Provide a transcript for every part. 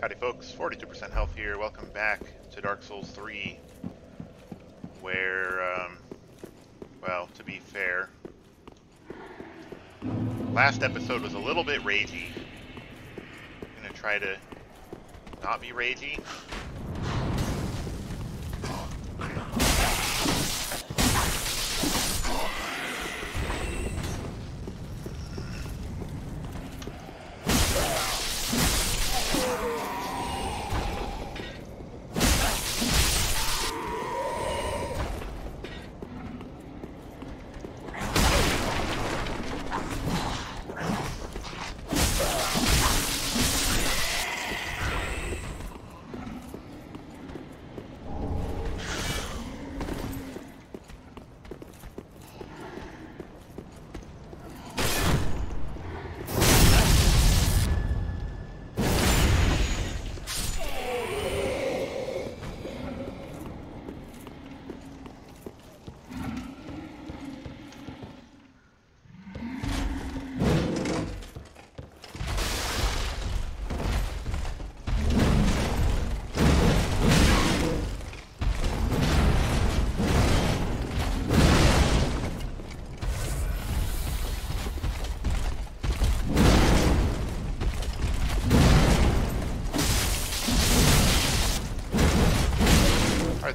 Howdy folks, 42% health here. Welcome back to Dark Souls 3, where, um, well, to be fair, last episode was a little bit ragey. I'm gonna try to not be ragey.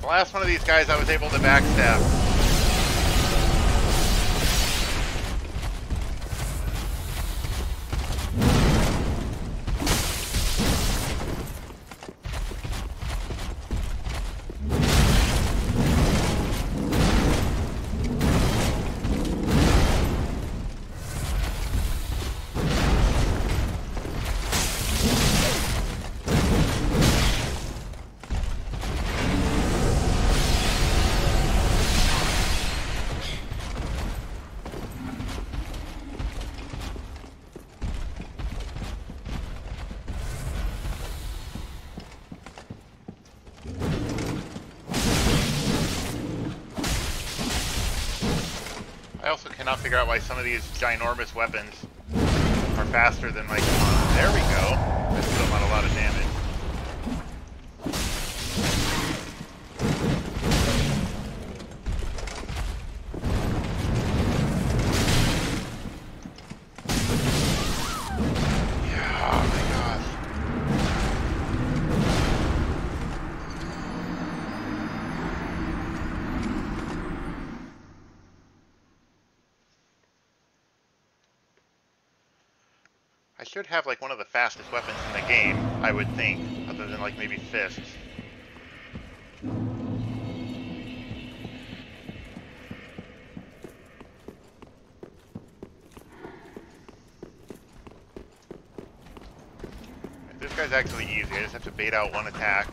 The last one of these guys I was able to backstab. Cannot figure out why some of these ginormous weapons are faster than like. There we go. That's still not a lot of damage. I would think, other than like maybe fists. This guy's actually easy. I just have to bait out one attack.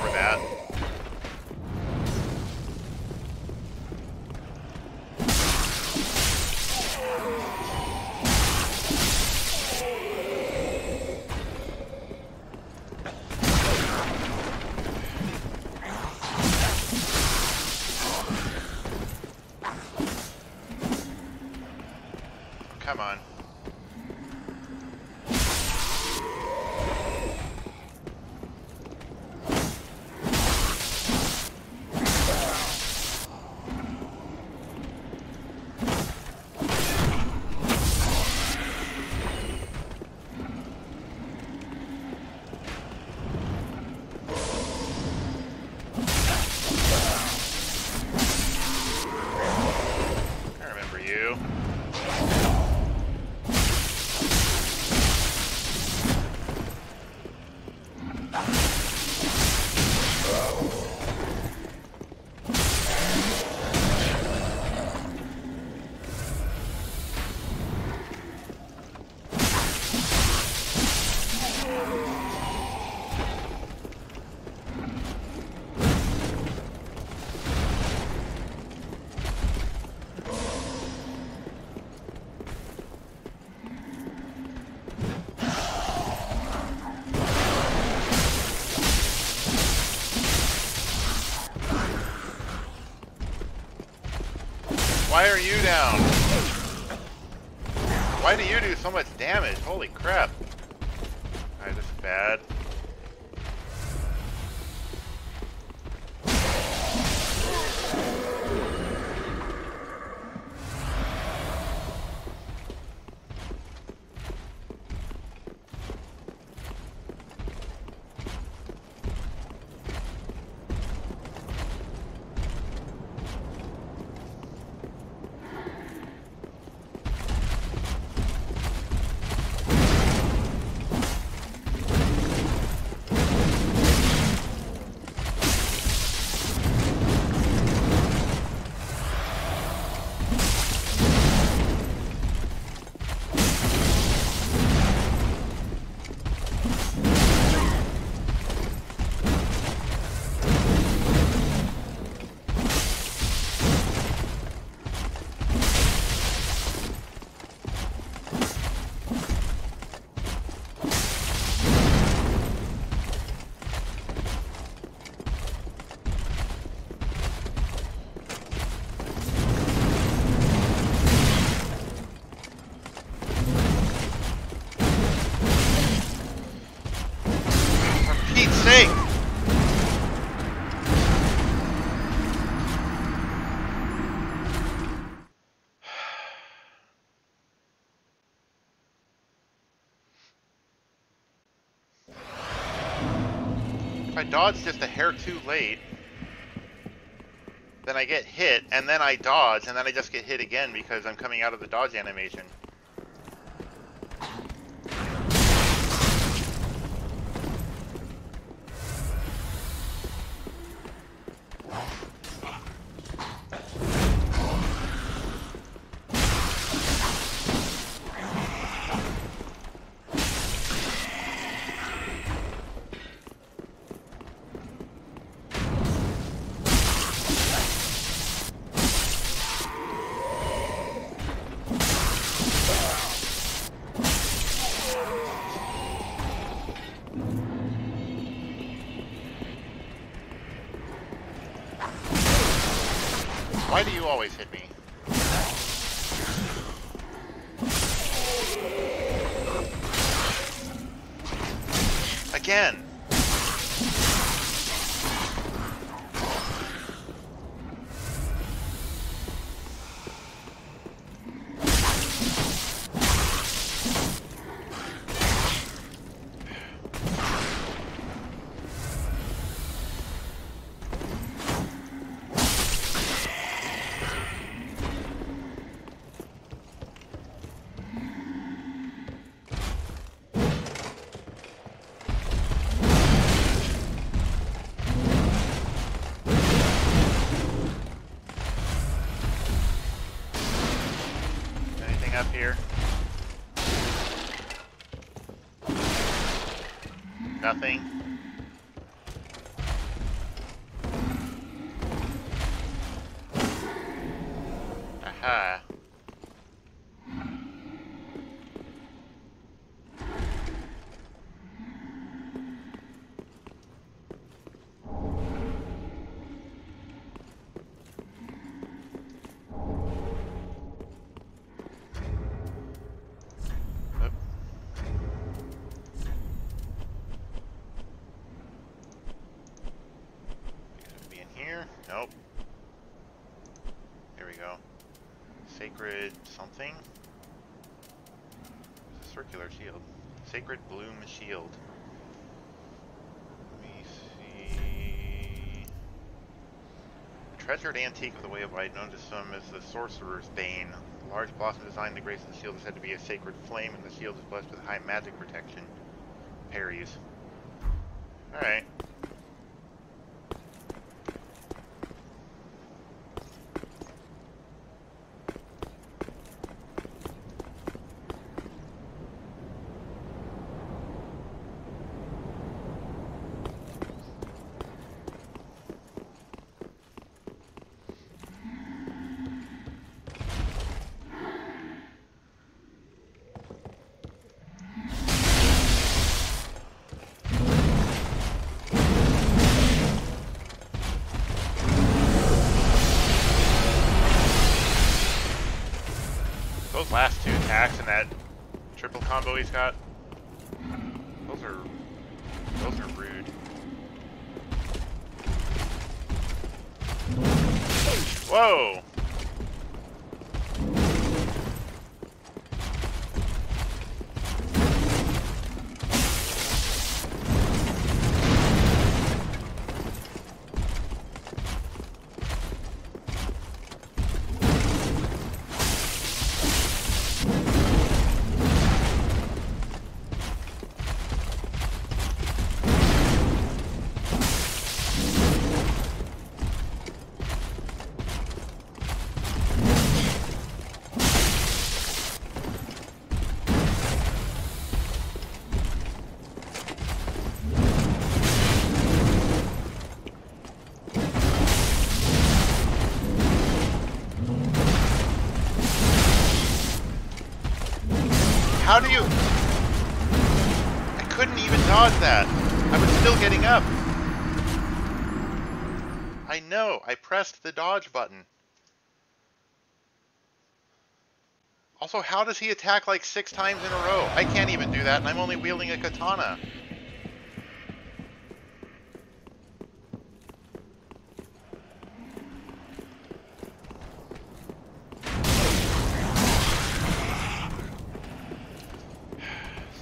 Or that. Down? Why do you do so much damage? Holy crap. Dodge just a hair too late, then I get hit, and then I dodge, and then I just get hit again because I'm coming out of the dodge animation. Why do you always hit up here? Nothing? Aha. Oop. Could it be in here? Nope. Here we go. Sacred something? It's a circular shield. Sacred Bloom Let me see. Treasured antique of the Way of Light, known to some as the Sorcerer's Bane. A large blossom designed the grace of the shield is said to be a sacred flame, and the shield is blessed with high magic protection. Parries. Alright. Triple he's got. Those are those are rude. Whoa! The dodge button. Also, how does he attack like six times in a row? I can't even do that, and I'm only wielding a katana.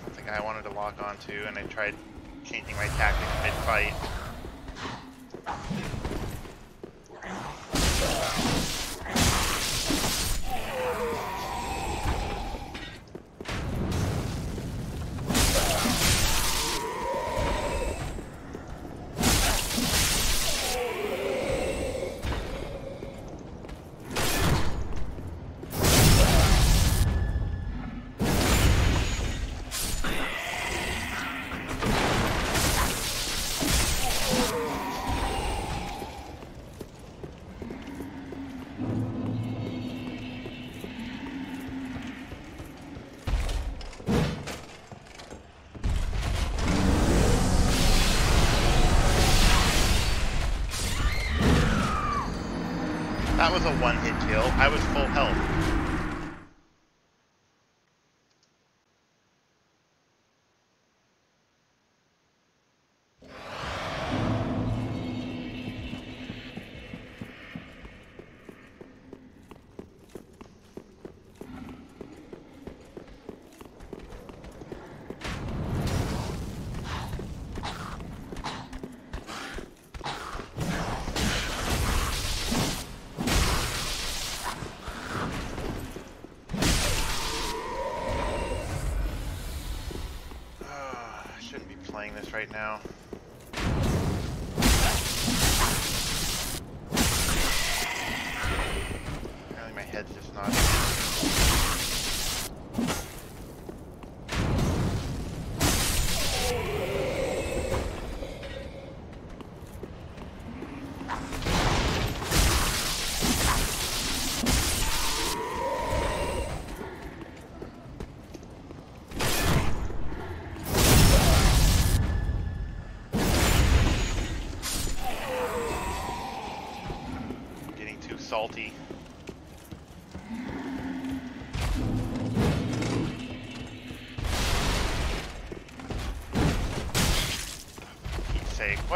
Something I wanted to lock onto, and I tried changing my tactics mid-fight. That was a one-hit kill. I was full health. Now.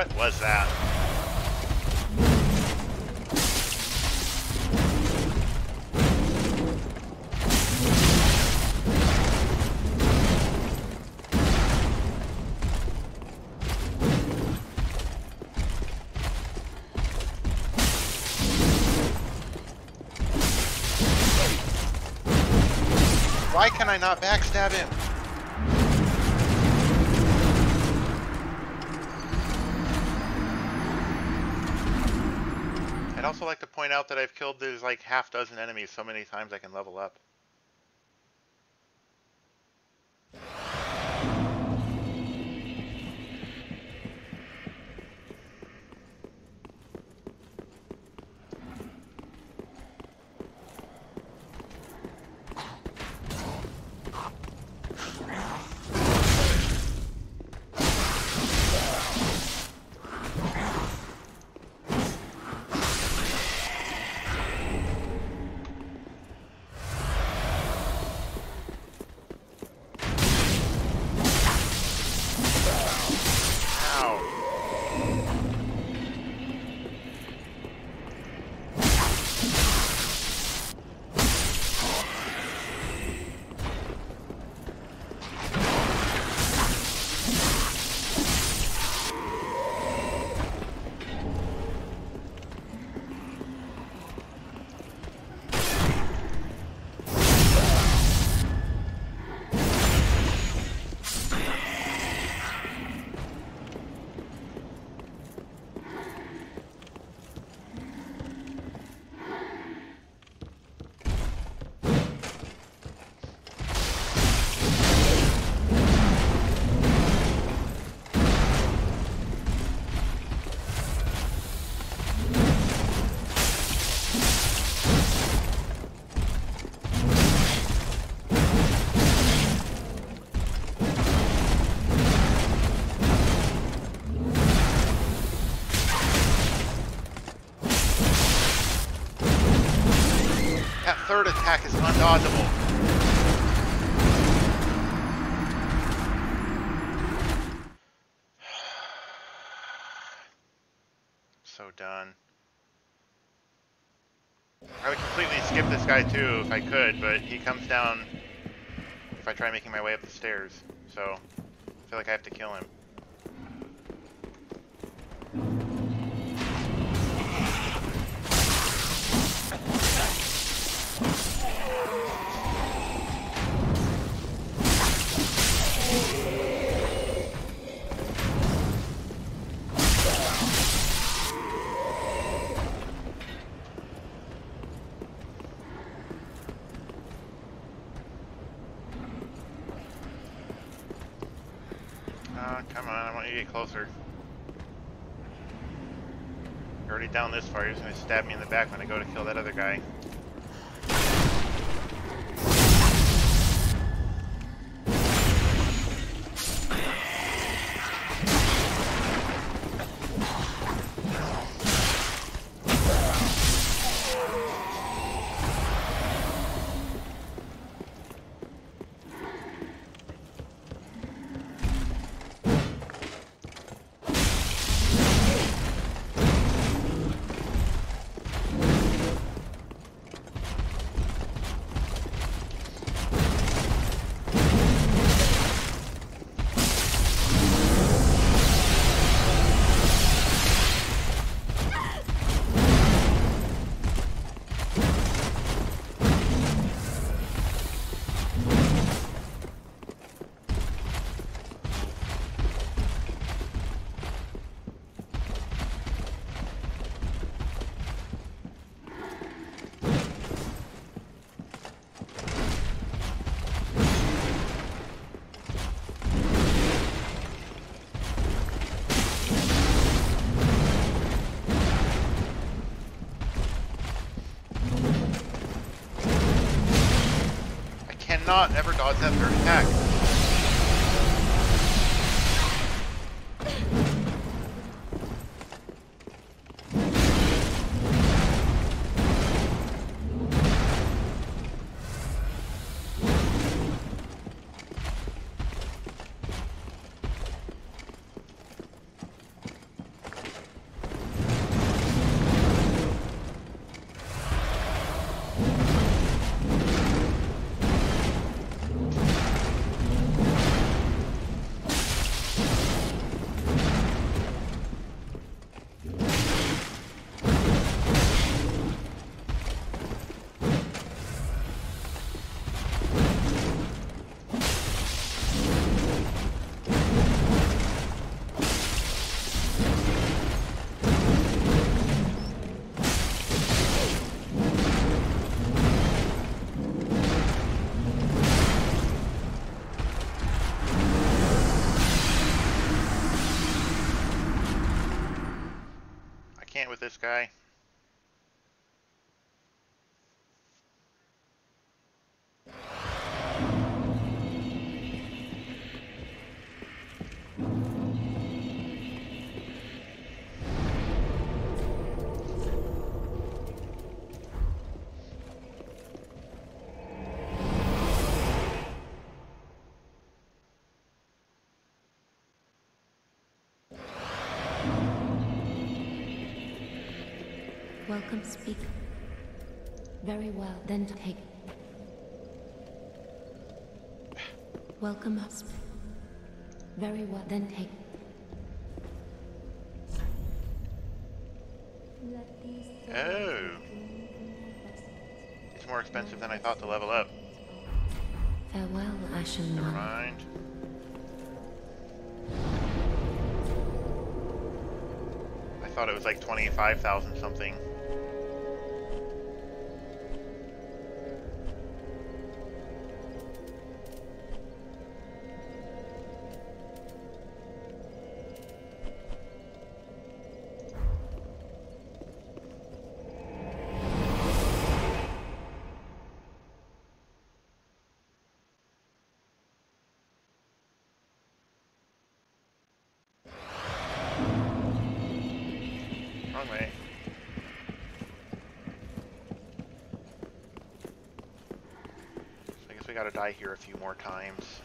What was that? Why can I not backstab him? I'd also like to point out that I've killed there's like half dozen enemies so many times I can level up. So done. I would completely skip this guy too if I could, but he comes down if I try making my way up the stairs. So, I feel like I have to kill him. Closer. You're already down this far, you're gonna stab me in the back when I go to kill that other guy. Cannot ever dodge that third attack. Guy. Welcome, speak. Very well, then take. Welcome, us. Very well, then take. Oh. It's more expensive than I thought to level up. Farewell, Ashen Never mind. I thought it was like 25,000 something. Die here a few more times.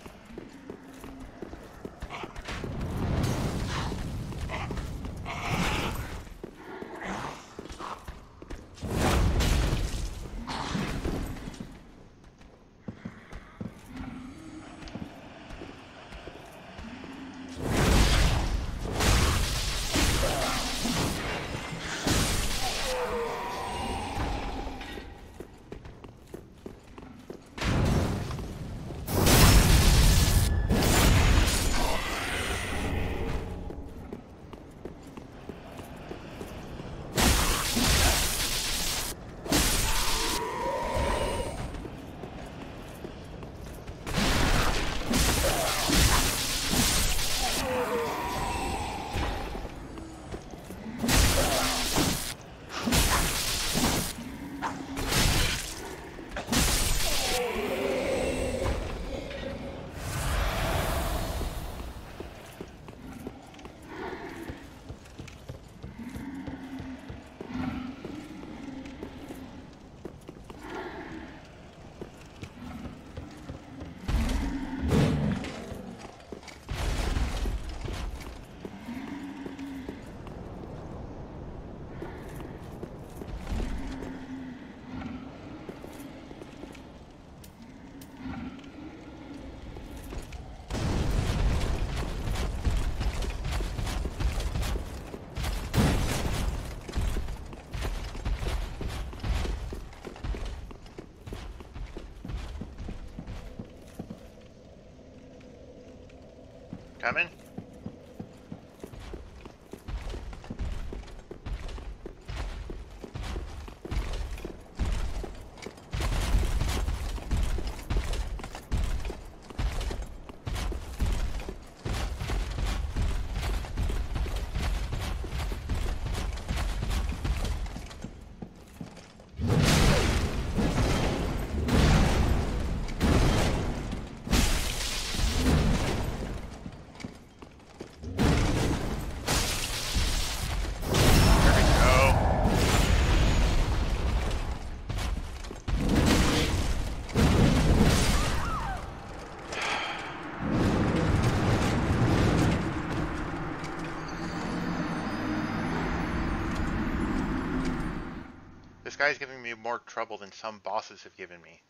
More trouble than some bosses have given me.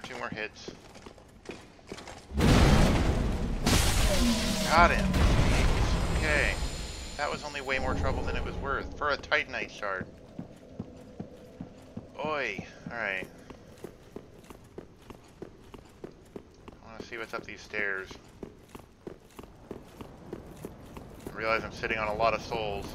Or two more hits. Got him. Okay. That was only way more trouble than it was worth for a Titanite shard. Oi. Alright. I want to see what's up these stairs. I realize I'm sitting on a lot of souls.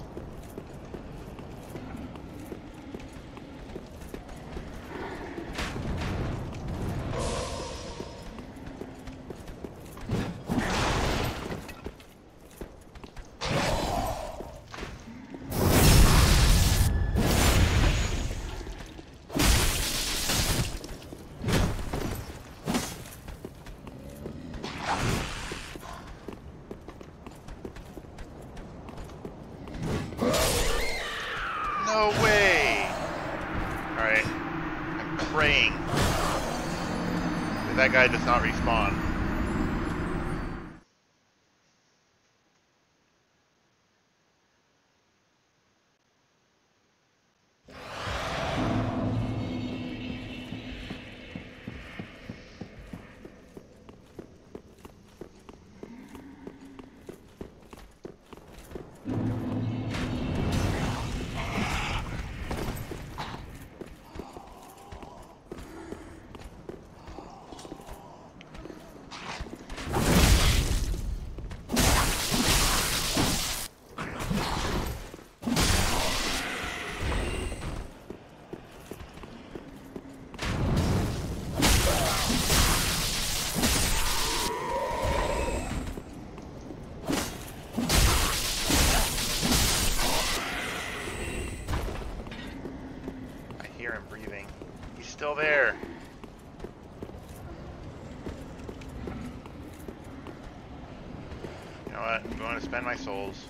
Spend my souls.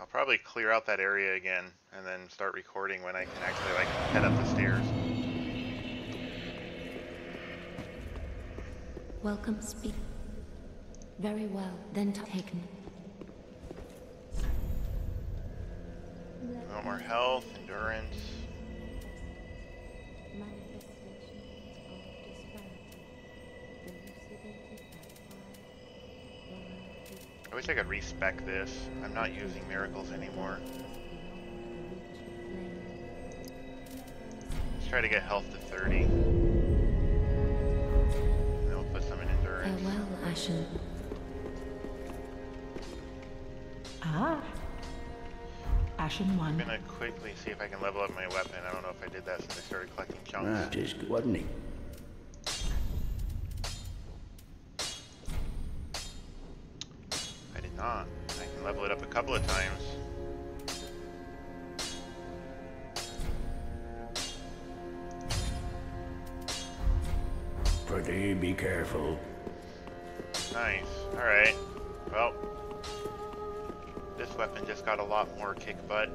I'll probably clear out that area again and then start recording when I can actually like head up the stairs. Welcome, speak. Very well, then taken. No more health, endurance. I wish I could respec this. I'm not using miracles anymore. Let's try to get health to 30. Farewell, Ashen. Ah. Ashen I'm gonna quickly see if I can level up my weapon. I don't know if I did that since I started collecting chunks. Ah, just good, wasn't he? I did not. I can level it up a couple of times. Pretty, be careful. Nice. Alright. Well, this weapon just got a lot more kick butt.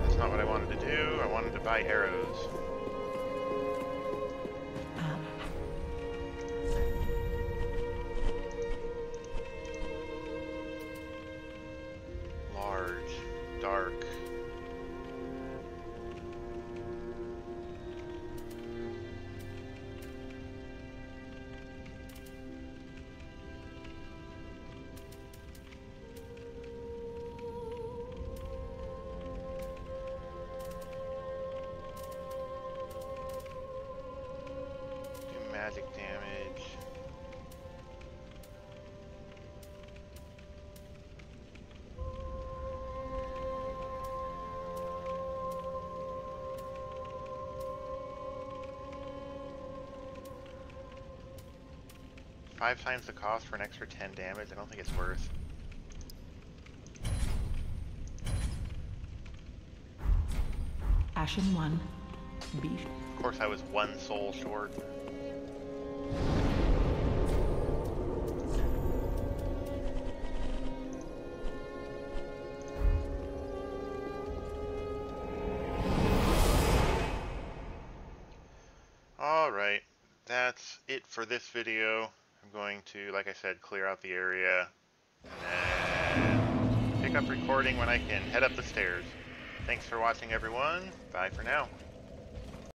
That's not what I wanted to do. I wanted to buy arrows. Magic damage. Five times the cost for an extra 10 damage? I don't think it's worth. Ashen one. Beef. Of course, I was one soul short. Video. I'm going to, like I said, clear out the area and pick up recording when I can head up the stairs. Thanks for watching, everyone. Bye for now.